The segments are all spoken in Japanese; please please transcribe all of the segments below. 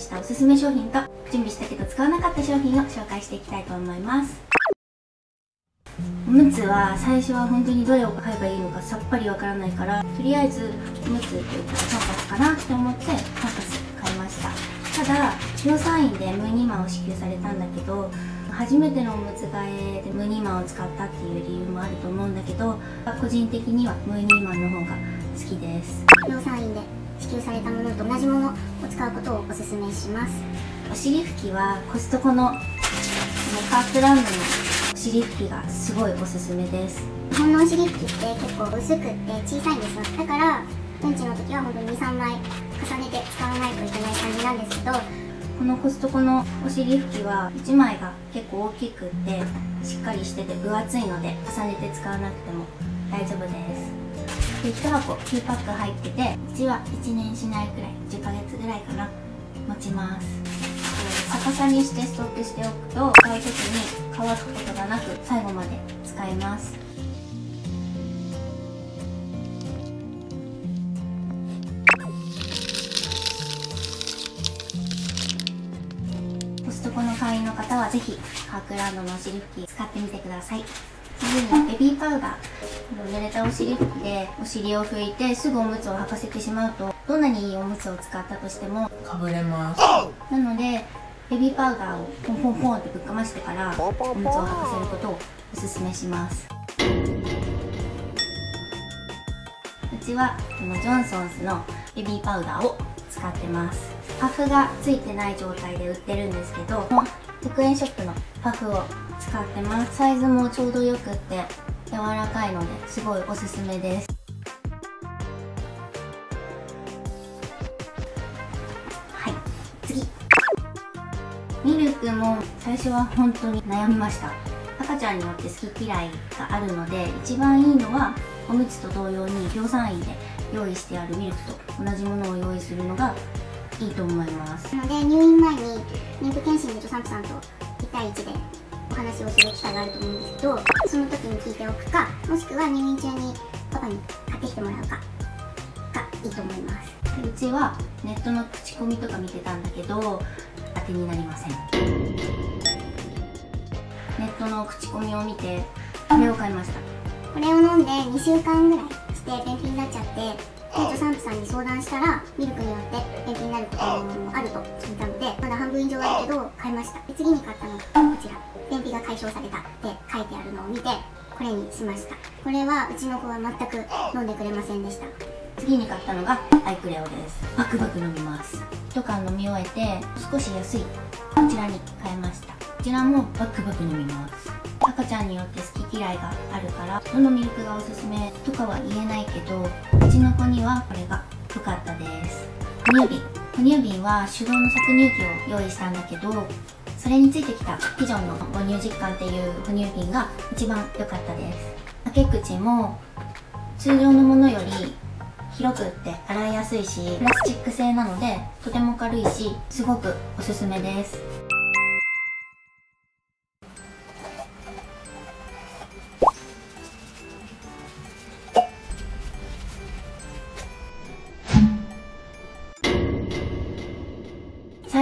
したおすすめ商品と準備したけど使わなかった商品を紹介していきたいと思います。おむつは最初は本当にどれを買えばいいのかさっぱりわからないからとりあえずおむつって言ったらパンパスかなって思ってパンパス買いました。ただ調査員でムーニーマンを支給されたんだけど初めてのおむつ替えでムーニーマンを使ったっていう理由もあると思うんだけど個人的にはムーニーマンの方が好きです。養蚕員で給されたものと同じものを使うことをおすすめします。お尻拭きはコストコのカープランドのお尻拭きがすごいおすすめです。日本のお尻拭きって結構薄くって小さいんですよ。だからうんちの時は本当に23枚重ねて使わないといけない感じなんですけどこのコストコのお尻拭きは1枚が結構大きくってしっかりしてて分厚いので重ねて使わなくても大丈夫ですで1箱9パック入っててうちは1年しないくらい10ヶ月ぐらいかな持ちます。逆さにしてストックしておくと使う時に乾くことがなく最後まで使えます。コストコの会員の方はぜひカークランドのお尻拭き使ってみてください。次にベビーパウダー濡れたお尻拭きでお尻を拭いてすぐおむつを履かせてしまうとどんなにいいおむつを使ったとしてもかぶれます。なのでベビーパウダーをポンポンポンってぶっかましてからおむつを履かせることをおすすめします。うちはこのジョンソンズのベビーパウダーを使ってます。パフがついてない状態で売ってるんですけど100円ショップのパフを使ってます。サイズもちょうどよくって柔らかいのですごいおすすめです。はい次。ミルクも最初は本当に悩みました。赤ちゃんによって好き嫌いがあるので一番いいのはおむつと同様に量産員で用意してあるミルクと同じものを用意するのがいいと思います。なので入院前に妊婦検診で助産婦さんと1対1でお話をする機会があると思うんですけどその時に聞いておくかもしくは入院中にパパに買ってきてもらうかがいいと思います。うちはネットの口コミとか見てたんだけど当てになりません。ネットの口コミを見てこれを買いました。これを飲んで2週間ぐらいして便秘になっちゃって助産婦さんに相談したらミルクによって便秘になることもあると聞いたのでまだ半分以上あるけど買いました。で次に買ったのがこちら。便秘が解消されたって書いてあるのを見てこれにしました。これはうちの子は全く飲んでくれませんでした。次に買ったのがアイクレオです。バクバク飲みます。1缶飲み終えて少し安いこちらに変えました。こちらもバクバク飲みます。赤ちゃんによって好き嫌いがあるからどのミルクがおすすめとかは言えないけどうちの子にはこれが良かったです。哺乳瓶。哺乳瓶は手動の搾乳機を用意したんだけどそれについてきたピジョンの母乳実感っていう哺乳瓶が一番良かったです。開け口も通常のものより広くって洗いやすいしプラスチック製なのでとても軽いしすごくおすすめです。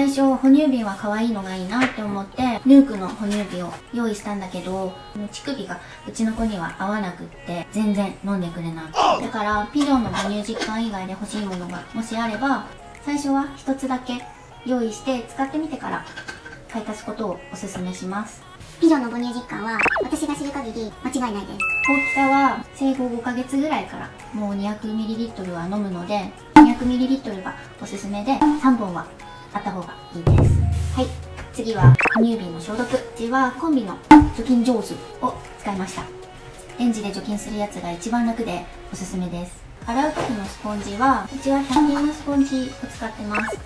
最初哺乳瓶は可愛いのがいいなって思ってヌークの哺乳瓶を用意したんだけど乳首がうちの子には合わなくって全然飲んでくれないだからピジョンの母乳実感以外で欲しいものがもしあれば最初は1つだけ用意して使ってみてから買い足すことをおすすめします。ピジョンの母乳実感は私が知る限り間違いないです。大きさは生後5ヶ月ぐらいからもう 200ml は飲むので 200ml がおすすめで3本はあった方がいいです。はい次は哺乳瓶の消毒。うちはコンビの除菌上手。を使いました。レンジで除菌するやつが一番楽でおすすめです。洗う時のスポンジはうちは100均のスポンジ。を使ってます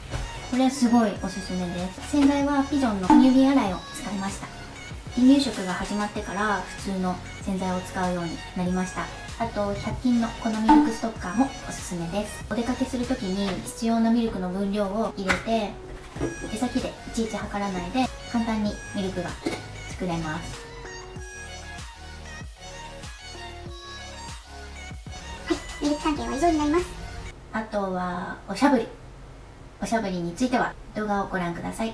これすごいおすすめです洗剤はピジ。ョンの哺乳瓶洗いを使いました離乳食が始まってから普通の洗剤を使うようになりました。あと100均のこのミルクストッカーもおすすめです。お出かけする時に必要なミルクの分量を入れて手先でいちいち測らないで簡単にミルクが作れます。はいミルク関係は以上になります。あとはおしゃぶり。おしゃぶりについては動画をご覧ください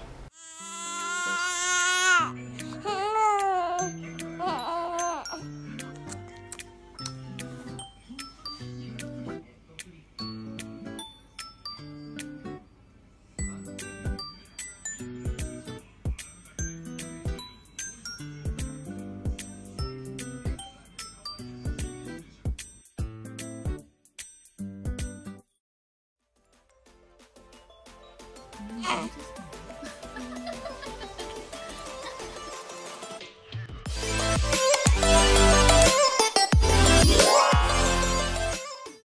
Yeah.